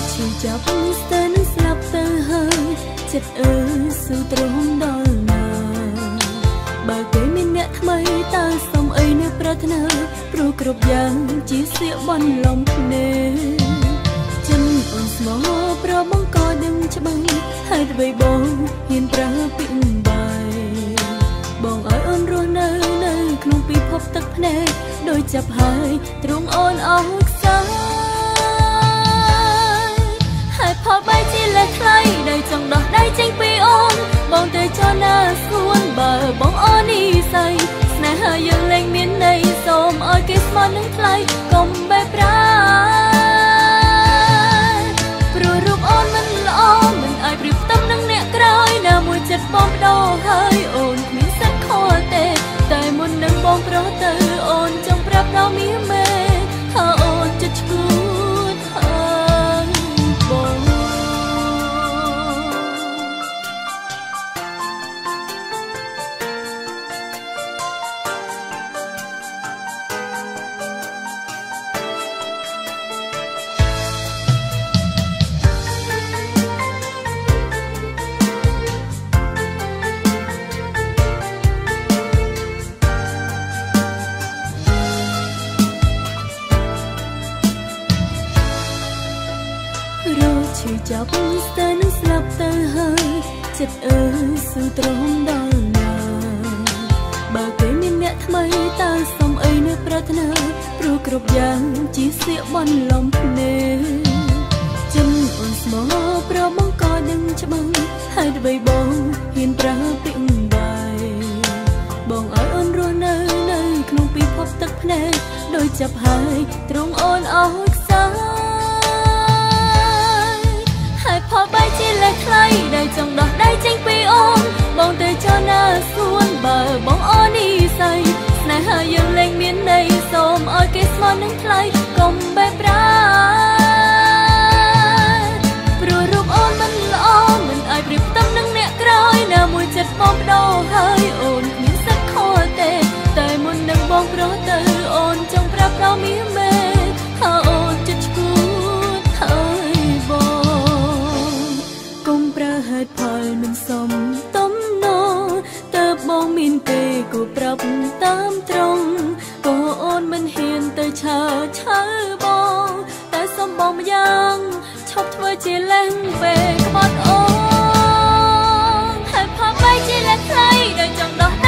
រូបឈឺចាប់ស្ទើរនឹងស្លាប់ទៅហើយចិត្តអើស៊ូទ្រង់ដល់ណាបើគេមានអ្នកថ្មីតើសុំអីនៅប្រាថ្នាព្រោះគ្រប់យ៉ាងជាសៀកបន្លំភ្នែកចិនអូនស្មោប្របងក៏ដឹងច្បាស់ហើយអ្វីបងហ៊ានប្រើពីបាយបងឲ្យអូនរស់នៅនៅក្នុងពិភពទឹកភ្នែកដោយចាប់ហើយទ្រង់អូនអស់ខ្សែផ ជាលេខថ្លៃដែលចង់ដោះដៃចេញពីអូនបងទៅចរណាសួនបើបងអូននេះស័យស្នេហាយើងលែងមានន័យសូមឲ្យគេស្មាននឹងថ្លៃកុំបែបប្រាព្រោះរូបអូនមិនល្អមិនឲ្យប្រៀបផ្ទឹមនឹងអ្នកក្រោយណាមួយចិត្តបងបដោហើយអូនគ្មានសិទ្ធខលទេតែមុននឹងបងប្រោះទៅអូនចង់ប្រាប់ដល់មីមេ ប់ស្ទើរនឹងស្លាប់ទៅហើយចិត្តអើស៊ូទ្រាំដល់ណាបើគេមានអ្នកថ្មីតើសុំអីនៅប្រាថ្នាព្រោះគ្រប់យ៉ាងជាសៀកបន្លំភ្នែកចិនអូនស្មោប្របងក៏ដឹងច្បាស់ហើយអ្វីបងហ៊ានប្រើពីបាយបងឲ្យអូនរស់នៅនៅក្នុងពិភពទឹកភ្នែកដោយចាប់ហើយទ្រង់អូនអស់ ដែលចង់ដោះដៃចេញពីអូនបងទៅចរណាសួនបើបងអូននេះស័យស្នេហាយើងលែងមានន័យសូមឲ្យគេស្មាននឹងថ្លៃកុំបែបប្រាព្រោះរូបអូនមិនល្អមិនអាចប្រៀបផ្ទឹមនឹងអ្នកក្រោយណាមួយចិត្តបងបដោហើយអូនគ្មានសិទ្ធខលទេតែមុននឹងបងប្រោះទៅអូនចង់ប្រាប់ដល់មាមេ ងមានគេក៏ប្រាប់តាមត្រង់ក៏អូនមិនហ៊ានទៅឆើឆើបង តែសំបងម្យ៉ាងឈប់ធ្វើជាលេងពេលក្បត់អូនហើយផាប់បីជាលេខខ្លីដែលចង់ដោះ